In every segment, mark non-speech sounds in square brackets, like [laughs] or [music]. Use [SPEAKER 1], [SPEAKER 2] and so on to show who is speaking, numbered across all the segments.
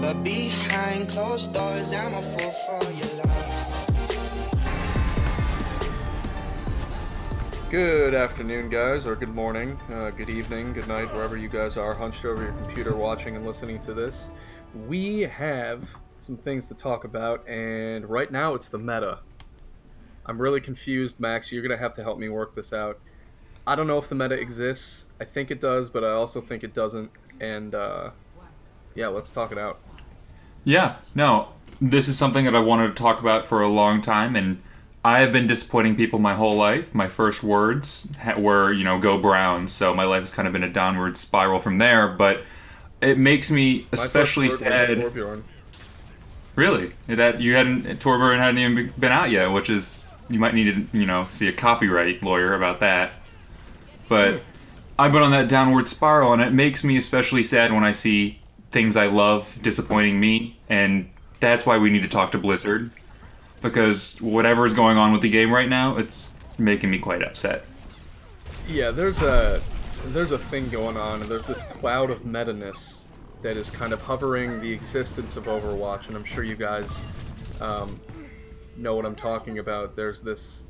[SPEAKER 1] But behind closed doors, I'm a fool for your.
[SPEAKER 2] Good afternoon, guys, or good morning, uh, good evening, good night, wherever you guys are, hunched over your computer watching and listening to this. We have some things to talk about, and right now it's the meta. I'm really confused, Max. You're going to have to help me work this out. I don't know if the meta exists. I think it does, but I also think it doesn't. And, uh, yeah, let's talk it out.
[SPEAKER 3] Yeah, no, this is something that I wanted to talk about for a long time, and I have been disappointing people my whole life. My first words were, you know, go Browns, so my life has kind of been a downward spiral from there, but it makes me especially sad. Really? That you hadn't, Torbjorn hadn't even been out yet, which is, you might need to, you know, see a copyright lawyer about that. But I've been on that downward spiral, and it makes me especially sad when I see things I love disappointing me, and that's why we need to talk to Blizzard because whatever is going on with the game right now, it's making me quite upset.
[SPEAKER 2] Yeah, there's a there's a thing going on, and there's this cloud of meta-ness that is kind of hovering the existence of Overwatch, and I'm sure you guys um, know what I'm talking about. There's this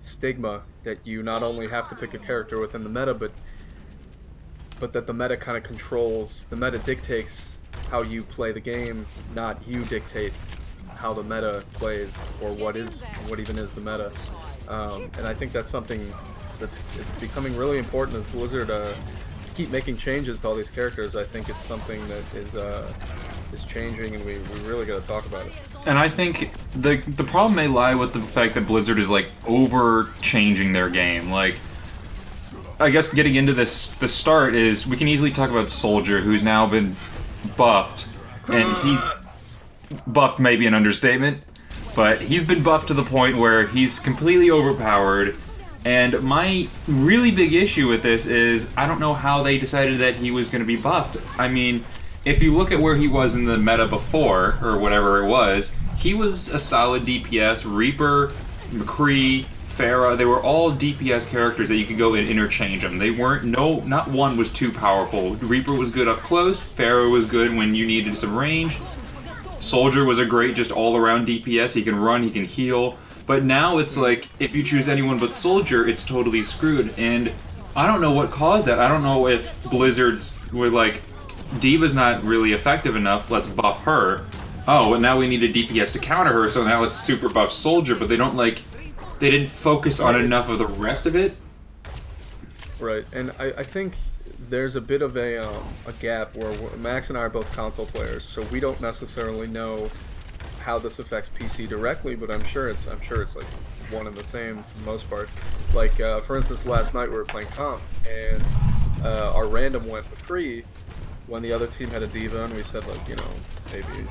[SPEAKER 2] stigma that you not only have to pick a character within the meta, but but that the meta kind of controls, the meta dictates how you play the game, not you dictate how the meta plays or what is what even is the meta. Um, and I think that's something that's becoming really important as Blizzard uh, keep making changes to all these characters. I think it's something that is uh, is changing, and we, we really got to talk about it.
[SPEAKER 3] And I think the the problem may lie with the fact that Blizzard is like over changing their game. Like, I guess getting into this the start is we can easily talk about Soldier, who's now been buffed, and he's buffed maybe an understatement, but he's been buffed to the point where he's completely overpowered. And my really big issue with this is I don't know how they decided that he was going to be buffed. I mean, if you look at where he was in the meta before, or whatever it was, he was a solid DPS. Reaper, McCree, Pharah, they were all DPS characters that you could go and interchange them. They weren't, no, not one was too powerful. Reaper was good up close, Pharah was good when you needed some range, Soldier was a great just all-around DPS. He can run, he can heal. But now it's like, if you choose anyone but Soldier, it's totally screwed. And I don't know what caused that. I don't know if Blizzards were like, D.Va's not really effective enough, let's buff her. Oh, and now we need a DPS to counter her, so now let's super buff Soldier, but they don't like, they didn't focus on enough of the rest of it.
[SPEAKER 2] Right, and I, I think there's a bit of a, um, a gap where Max and I are both console players, so we don't necessarily know how this affects PC directly, but I'm sure it's I'm sure it's like one and the same for the most part. Like uh, for instance, last night we were playing comp, and uh, our random went McCree when the other team had a D.Va, and we said like you know maybe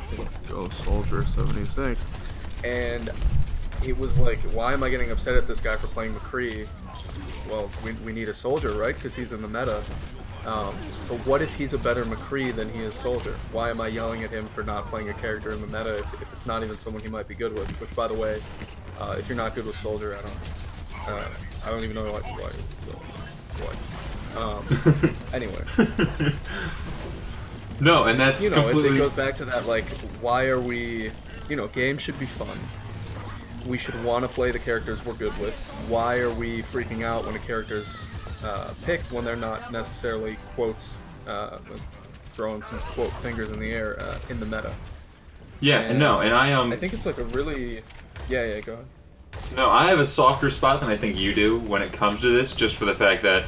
[SPEAKER 2] go Soldier 76, and it was like why am I getting upset at this guy for playing McCree? Well, we, we need a soldier, right? Because he's in the meta. Um, but what if he's a better McCree than he is Soldier? Why am I yelling at him for not playing a character in the meta if, if it's not even someone he might be good with? Which, by the way, uh, if you're not good with Soldier, I don't, uh, I don't even know why. why, why. Um, [laughs] anyway.
[SPEAKER 3] no, and that's
[SPEAKER 2] you know,
[SPEAKER 3] completely...
[SPEAKER 2] it, it goes back to that like, why are we? You know, games should be fun. We should want to play the characters we're good with. Why are we freaking out when a character's uh, picked when they're not necessarily quotes, uh, throwing some quote fingers in the air uh, in the meta.
[SPEAKER 3] Yeah, and no, and I um.
[SPEAKER 2] I think it's like a really, yeah, yeah, go ahead.
[SPEAKER 3] No, I have a softer spot than I think you do when it comes to this, just for the fact that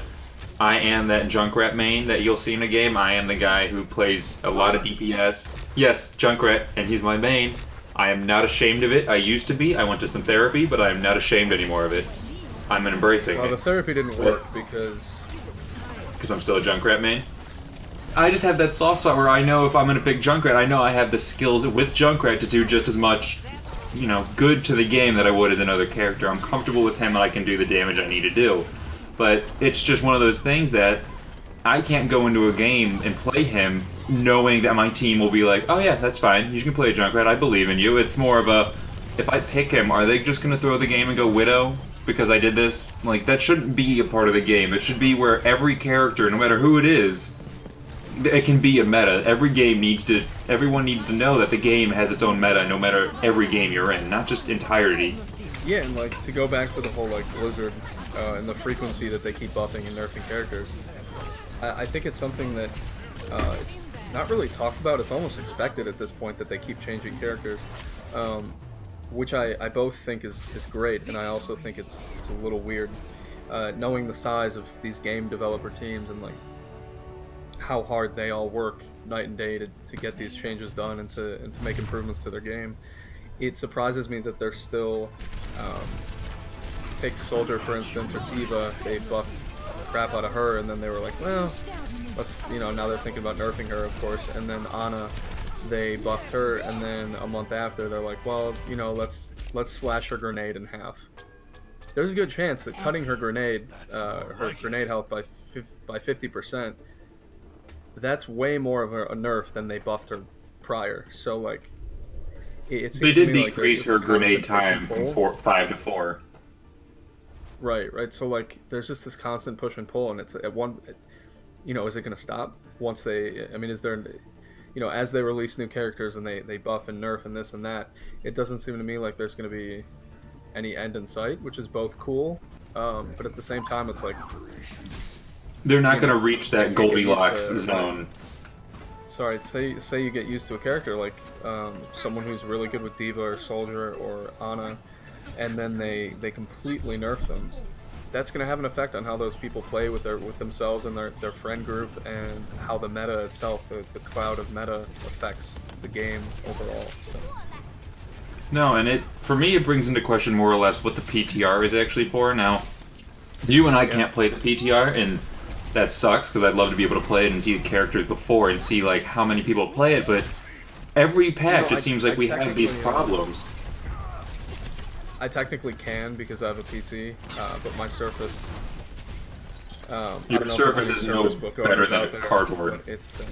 [SPEAKER 3] I am that Junkrat main that you'll see in a game. I am the guy who plays a lot of DPS. Yes, Junkrat, and he's my main. I am not ashamed of it. I used to be. I went to some therapy, but I am not ashamed anymore of it. I'm embracing
[SPEAKER 2] well,
[SPEAKER 3] it.
[SPEAKER 2] the therapy didn't work because...
[SPEAKER 3] Because I'm still a Junkrat main? I just have that soft spot where I know if I'm going to pick Junkrat, I know I have the skills with Junkrat to do just as much, you know, good to the game that I would as another character. I'm comfortable with him and I can do the damage I need to do. But it's just one of those things that I can't go into a game and play him knowing that my team will be like, oh yeah, that's fine, you can play a Junkrat, I believe in you. It's more of a, if I pick him, are they just going to throw the game and go Widow? because I did this. Like, that shouldn't be a part of the game. It should be where every character, no matter who it is, it can be a meta. Every game needs to. Everyone needs to know that the game has its own meta, no matter every game you're in, not just entirety.
[SPEAKER 2] Yeah, and like to go back to the whole like Blizzard uh, and the frequency that they keep buffing and nerfing characters. I, I think it's something that uh, it's not really talked about. It's almost expected at this point that they keep changing characters, um, which I, I both think is, is great, and I also think it's it's a little weird, uh, knowing the size of these game developer teams and like how hard they all work night and day to, to get these changes done and to and to make improvements to their game. It surprises me that they're still um, take Soldier for instance or D.Va. They buffed crap out of her, and then they were like, well, let's you know now they're thinking about nerfing her, of course. And then Ana, they buffed her, and then a month after they're like, well, you know, let's let's slash her grenade in half. There's a good chance that cutting her grenade, uh, her grenade health by by 50%, that's way more of a, a nerf than they buffed her prior. So like, it, it
[SPEAKER 3] they
[SPEAKER 2] seems to
[SPEAKER 3] did
[SPEAKER 2] me like
[SPEAKER 3] decrease
[SPEAKER 2] just
[SPEAKER 3] her grenade time from four, five to four.
[SPEAKER 2] Right, right. So like, there's just this constant push and pull, and it's at one, you know, is it going to stop once they? I mean, is there, you know, as they release new characters and they they buff and nerf and this and that, it doesn't seem to me like there's going to be any end in sight, which is both cool, um, but at the same time, it's like,
[SPEAKER 3] They're not going to reach that
[SPEAKER 2] can't get used
[SPEAKER 3] Goldilocks
[SPEAKER 2] to-
[SPEAKER 3] zone.
[SPEAKER 2] sorry, say say you get used to a character like um, someone who's really good with D.Va or Soldier or Ana, and then they they completely nerf them. That's going to have an effect on how those people play with their with themselves and their, their friend group, and how the meta itself, the, the cloud of meta, affects the game overall. So
[SPEAKER 3] No, and it for me it brings into question more or less what the PTR is actually for. Now, you and I
[SPEAKER 2] Yeah.
[SPEAKER 3] can't play the PTR, and that sucks because I'd love to be able to play it and see the characters before and see like how many people play it. But every patch,
[SPEAKER 2] No,
[SPEAKER 3] it
[SPEAKER 2] I-
[SPEAKER 3] seems like
[SPEAKER 2] I
[SPEAKER 3] we have these problems.
[SPEAKER 2] I technically can because I have a PC, uh, but my Surface. Um,
[SPEAKER 3] Your
[SPEAKER 2] don't know if there's
[SPEAKER 3] Surface is no
[SPEAKER 2] Surface book
[SPEAKER 3] better than a cardboard.
[SPEAKER 2] It's uh,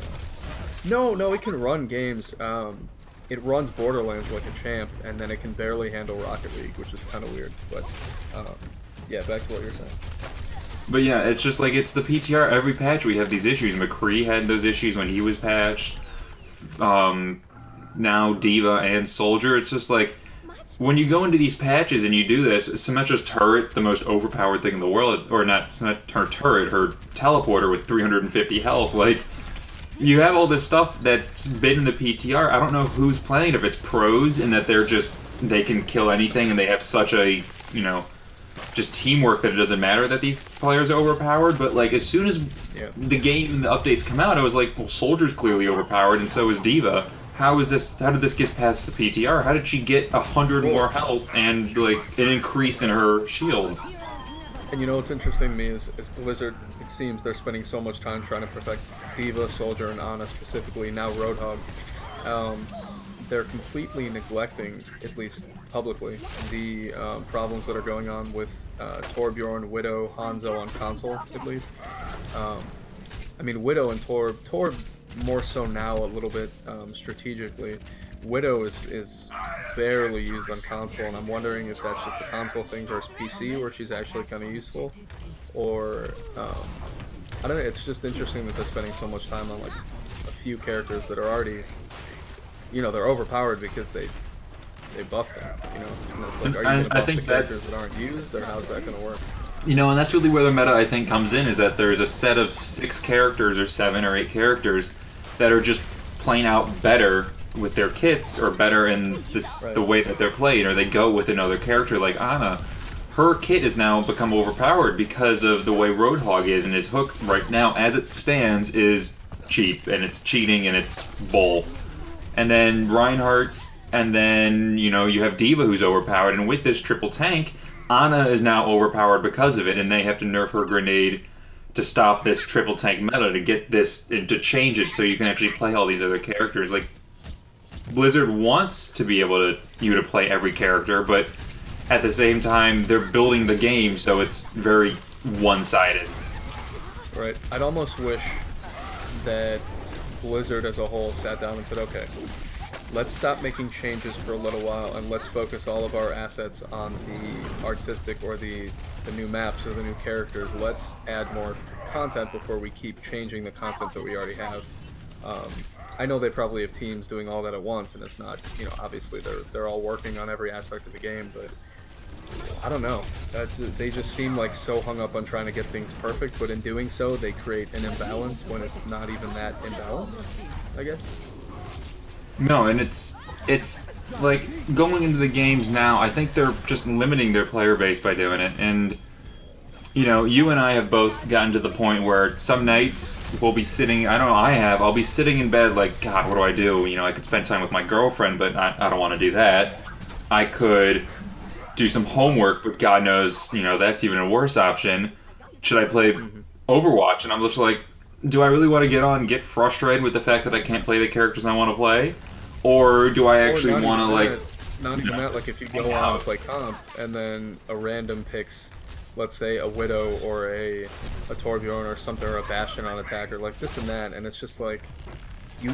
[SPEAKER 2] no, no. It can run games. Um, it runs Borderlands like a champ, and then it can barely handle Rocket League, which is kind of weird. But um, yeah, back to what you're saying.
[SPEAKER 3] But yeah, it's just like it's the PTR. Every patch we have these issues. McCree had those issues when he was patched. Um, now D.Va and Soldier. It's just like when you go into these patches and you do this, Symmetra's turret, the most overpowered thing in the world, or not her turret, her teleporter with 350 health, like you have all this stuff that's been in the PTR. I don't know who's playing it, if it's pros and that they're just they can kill anything and they have such a you know just teamwork that it doesn't matter that these players are overpowered. But like as soon as
[SPEAKER 2] Yeah.
[SPEAKER 3] the game and the updates come out, I was like, well, Soldier's clearly overpowered, and so is D.Va. How is this? How did this get past the PTR? How did she get a hundred more health and like an increase in her shield?
[SPEAKER 2] And you know what's interesting to me is, is Blizzard. It seems they're spending so much time trying to protect D.Va, Soldier, and Ana specifically. Now Roadhog. Um, they're completely neglecting, at least publicly, the um, problems that are going on with uh, Torbjorn, Widow, Hanzo on console, at least. Um, I mean, Widow and Torb, Torb more so now a little bit um, strategically. Widow is, is barely used on console, and I'm wondering if that's just a console thing versus PC, where she's actually kind of useful, or um, I don't know. It's just interesting that they're spending so much time on like a few characters that are already, you know, they're overpowered because they they buff them. You know, and it's like, are you going to buff the characters that aren't used, or how's that going to work?
[SPEAKER 3] You know, and that's really where the meta I think comes in is that there's a set of six characters or seven or eight characters that are just playing out better with their kits or better in this
[SPEAKER 2] Right.
[SPEAKER 3] the way that they're played, or they go with another character like Ana. Her kit has now become overpowered because of the way Roadhog is, and his hook right now, as it stands, is cheap and it's cheating and it's bull. And then Reinhardt, and then you know you have D.Va who's overpowered, and with this triple tank, Ana is now overpowered because of it, and they have to nerf her grenade to stop this triple tank meta to get this and to change it so you can actually play all these other characters. Like Blizzard wants to be able to you to play every character, but at the same time they're building the game so it's very one-sided.
[SPEAKER 2] Right. I'd almost wish that Blizzard as a whole sat down and said, okay, let's stop making changes for a little while and let's focus all of our assets on the artistic or the, the new maps or the new characters. Let's add more content before we keep changing the content that we already have. Um, I know they probably have teams doing all that at once, and it's not, you know, obviously they're they're all working on every aspect of the game, but I don't know. That, they just seem like so hung up on trying to get things perfect, but in doing so, they create an imbalance when it's not even that imbalanced. I guess.
[SPEAKER 3] No, and it's it's like going into the games now. I think they're just limiting their player base by doing it, and you know, you and I have both gotten to the point where some nights we'll be sitting. I don't know. I have. I'll be sitting in bed like, God, what do I do? You know, I could spend time with my girlfriend, but I, I don't want to do that. I could do some homework, but God knows, you know, that's even a worse option. Should I play mm-hmm. Overwatch? And I'm just like, do I really want to get on get frustrated with the fact that I can't play the characters I want to play? Or do I actually
[SPEAKER 2] Or
[SPEAKER 3] want to, like.
[SPEAKER 2] Not even that. Like if you go on and play comp, and then a random picks, let's say a widow or a a Torbjorn or something or a Bastion on attacker, like this and that, and it's just like. You,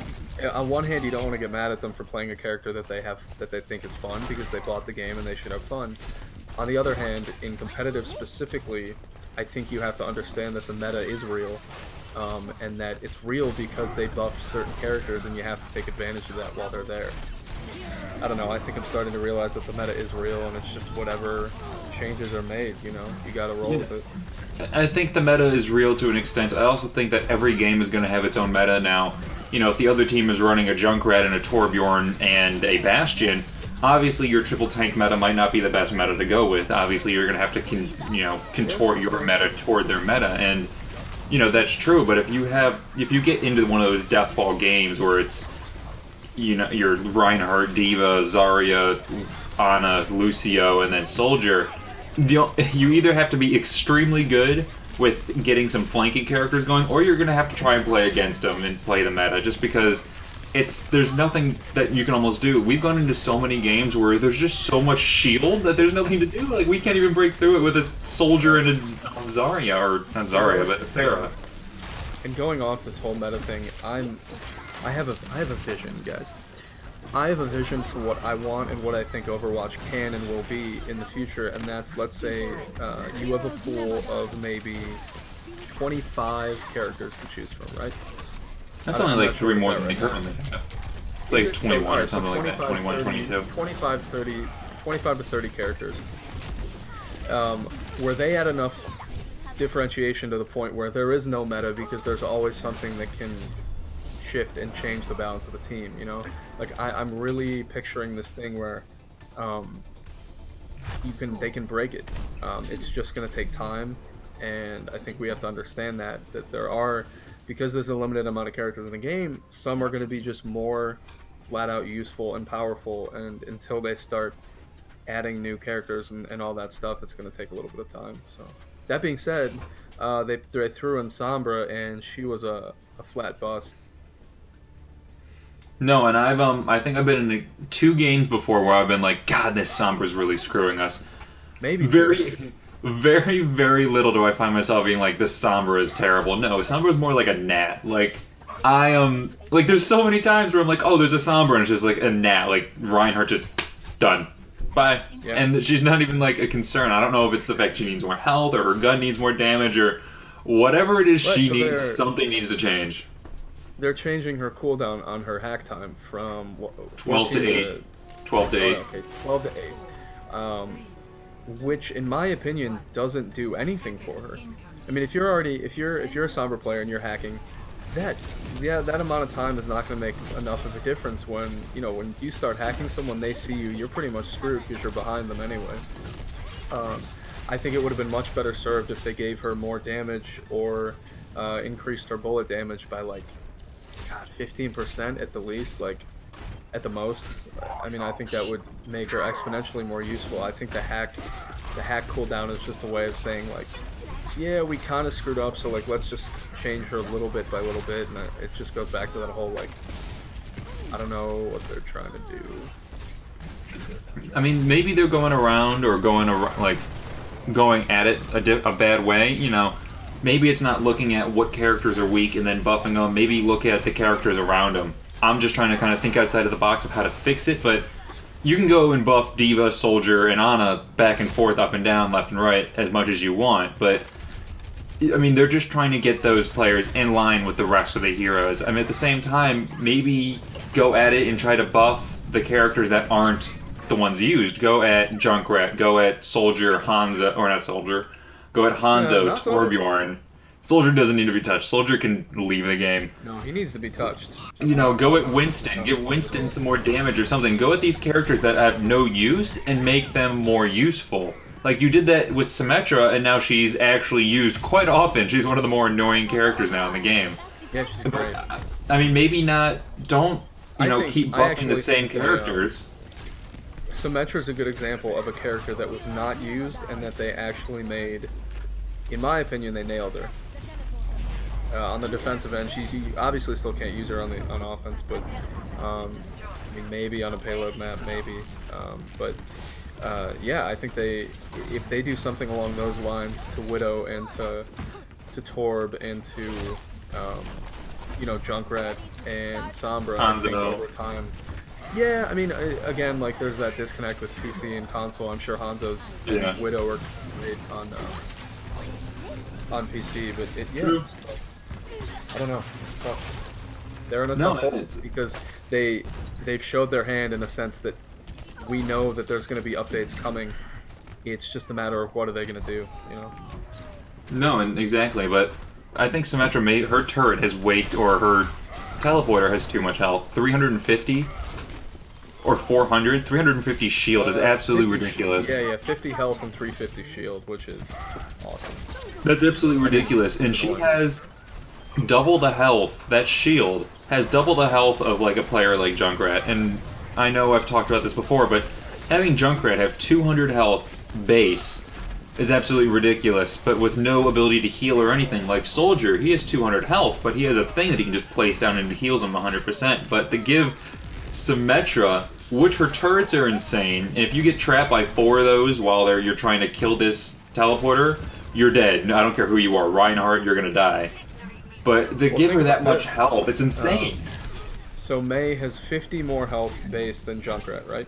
[SPEAKER 2] on one hand, you don't want to get mad at them for playing a character that they have that they think is fun because they bought the game and they should have fun. On the other hand, in competitive specifically, I think you have to understand that the meta is real, um, and that it's real because they buffed certain characters, and you have to take advantage of that while they're there. I don't know. I think I'm starting to realize that the meta is real, and it's just whatever changes are made. You know, you got to roll with it.
[SPEAKER 3] I think the meta is real to an extent. I also think that every game is going to have its own meta now. You know, if the other team is running a Junkrat and a Torbjorn and a Bastion, obviously your triple tank meta might not be the best meta to go with. Obviously, you're going to have to, con- you know, contort your meta toward their meta, and you know that's true. But if you have, if you get into one of those death ball games where it's, you know, your Reinhardt, D.Va, Zarya, Ana, Lucio, and then Soldier, [laughs] you either have to be extremely good with getting some flanking characters going, or you're going to have to try and play against them and play the meta, just because it's there's nothing that you can almost do. We've gone into so many games where there's just so much shield that there's nothing to do. Like we can't even break through it with a soldier and a Zarya, or not Zarya, but a Pharah.
[SPEAKER 2] And going off this whole meta thing, I'm, I have a, I have a vision, guys. I have a vision for what I want and what I think Overwatch can and will be in the future, and that's, let's say, uh, you have a pool of maybe 25 characters to choose from, right?
[SPEAKER 3] That's only like three more than they
[SPEAKER 2] right now.
[SPEAKER 3] currently have. It's like 21 or something like that. 21,
[SPEAKER 2] 30,
[SPEAKER 3] 22.
[SPEAKER 2] 25, 30, 25 to 30 characters. Um, where they add enough differentiation to the point where there is no meta because there's always something that can shift and change the balance of the team, you know? Like, I, I'm really picturing this thing where um, you can they can break it. Um, it's just going to take time, and I think we have to understand that, that there are, because there's a limited amount of characters in the game, some are going to be just more flat out useful and powerful, and until they start adding new characters and, and all that stuff, it's going to take a little bit of time. So, that being said, uh, they, they threw in Sombra, and she was a, a flat bust.
[SPEAKER 3] No, and I've um I think I've been in two games before where I've been like, God, this Sombra's really screwing us.
[SPEAKER 2] Maybe
[SPEAKER 3] Very, very, very little do I find myself being like, this Sombra is terrible. No, Sombra is more like a gnat. Like, I am um, like, there's so many times where I'm like, oh, there's a Sombra, and it's just like a gnat. Like Reinhardt just done. Bye.
[SPEAKER 2] Yeah.
[SPEAKER 3] And she's not even like a concern. I don't know if it's the fact she needs more health or her gun needs more damage or whatever it is
[SPEAKER 2] Right,
[SPEAKER 3] she
[SPEAKER 2] so
[SPEAKER 3] needs. Something needs to change.
[SPEAKER 2] they're changing her cooldown on her hack time from what,
[SPEAKER 3] 12 to
[SPEAKER 2] 14
[SPEAKER 3] 8. 12 to 8.
[SPEAKER 2] Oh, okay, 12 to 8. Um, which, in my opinion, doesn't do anything for her. I mean, if you're already, if you're, if you're a Sombra player and you're hacking, that, yeah, that amount of time is not going to make enough of a difference when, you know, when you start hacking someone, they see you, you're pretty much screwed because you're behind them anyway. Um, I think it would have been much better served if they gave her more damage or uh, increased her bullet damage by like, God, 15% at the least, like at the most. I mean, I think that would make her exponentially more useful. I think the hack, the hack cooldown is just a way of saying like, yeah, we kind of screwed up, so like let's just change her a little bit by little bit, and it just goes back to that whole like, I don't know what they're trying to do.
[SPEAKER 3] I mean, maybe they're going around or going around, like going at it a, a bad way. You know, maybe it's not looking at what characters are weak and then buffing them. Maybe look at the characters around them. I'm just trying to kind of think outside of the box of how to fix it, but you can go and buff D.Va, Soldier, and Ana back and forth, up and down, left and right, as much as you want. But I mean, they're just trying to get those players in line with the rest of the heroes. I mean, at the same time, maybe go at it and try to buff the characters that aren't the ones used. Go at Junkrat, go at Soldier, Hanzo, or not Soldier, go at Hanzo,
[SPEAKER 2] Soldier.
[SPEAKER 3] Torbjorn. Soldier doesn't need to be touched. Soldier can leave the game.
[SPEAKER 2] No, he needs to be touched.
[SPEAKER 3] You know, go at Winston. Give Winston some more damage or something. Go at these characters that have no use and make them more useful. Like you did that with Symmetra, and now she's actually used quite often. She's one of the more annoying characters now in the game.
[SPEAKER 2] Yeah, she's great.
[SPEAKER 3] I mean, maybe not. Don't you
[SPEAKER 2] I
[SPEAKER 3] know keep buffing the same
[SPEAKER 2] they, uh,
[SPEAKER 3] characters.
[SPEAKER 2] Symmetra is a good example of a character that was not used and that they actually made. In my opinion, they nailed her. Uh, on the defensive end, she, she obviously still can't use her on the on offense, but um, I mean maybe on a payload map, maybe. Um, but uh, yeah, I think they if they do something along those lines to Widow and to to Torb and to um, you know Junkrat and Sombra, I think over time. Yeah, I mean, uh, again, like there's that disconnect with PC and console. I'm sure Hanzo's
[SPEAKER 3] Yeah.
[SPEAKER 2] Widow are great on uh, on PC, but it yeah.
[SPEAKER 3] True.
[SPEAKER 2] it's tough. I don't know. It's tough. They're in a
[SPEAKER 3] No,
[SPEAKER 2] tough hole because they they've showed their hand in a sense that we know that there's going to be updates coming. It's just a matter of what are they going to do, you know?
[SPEAKER 3] No, and exactly, but I think Symmetra made her turret has weight or her teleporter has too much health. 350 or 400, 350 shield is
[SPEAKER 2] Uh,
[SPEAKER 3] absolutely
[SPEAKER 2] 50
[SPEAKER 3] ridiculous.
[SPEAKER 2] Yeah, yeah, 50 health and 350 shield, which is awesome.
[SPEAKER 3] That's absolutely ridiculous. And she has double the health. That shield has double the health of like a player like Junkrat. And I know I've talked about this before, but having Junkrat have 200 health base is absolutely ridiculous. But with no ability to heal or anything, like Soldier, he has 200 health, but he has a thing that he can just place down and heals him 100%. But to give Symmetra, which her turrets are insane, and if you get trapped by four of those while you're trying to kill this teleporter, you're dead. I don't care who you are. Reinhardt, you're gonna die. But to give her that much health, it's insane.
[SPEAKER 2] So Mei has 50 more health base than Junkrat, right?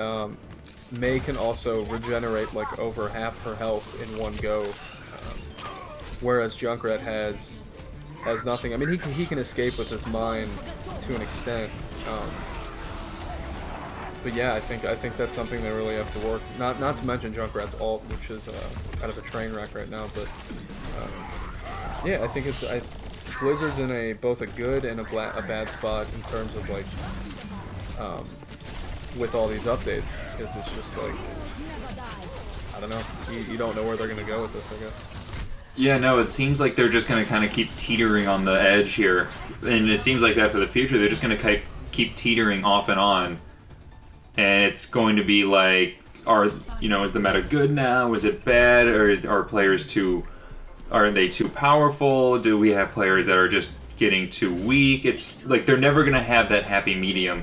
[SPEAKER 2] Um, Mei can also regenerate like over half her health in one go, um, whereas Junkrat has has nothing. I mean, he can he can escape with his mind to an extent. Um, but yeah, I think I think that's something they really have to work. Not not to mention Junkrat's ult, which is uh, kind of a train wreck right now. But um, yeah, I think it's I, Blizzard's in a both a good and a, bla- a bad spot in terms of like um, with all these updates because it's just like I don't know. You, you don't know where they're gonna go with this. I guess.
[SPEAKER 3] Yeah, no, it seems like they're just going to kind of keep teetering on the edge here. And it seems like that for the future. They're just going to keep, keep teetering off and on. And it's going to be like, are, you know, is the meta good now? Is it bad? Or are players too, are they too powerful? Do we have players that are just getting too weak? It's like they're never going to have that happy medium.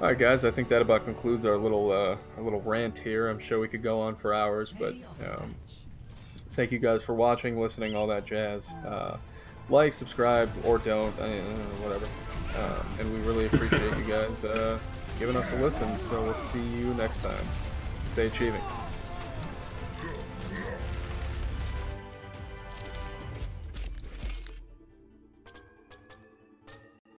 [SPEAKER 2] All right, guys. I think that about concludes our little uh, our little rant here. I'm sure we could go on for hours, but um, thank you guys for watching, listening, all that jazz. Uh, like, subscribe, or don't, uh, whatever. Uh, and we really appreciate you guys uh, giving us a listen. So we'll see you next time. Stay achieving.